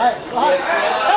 哎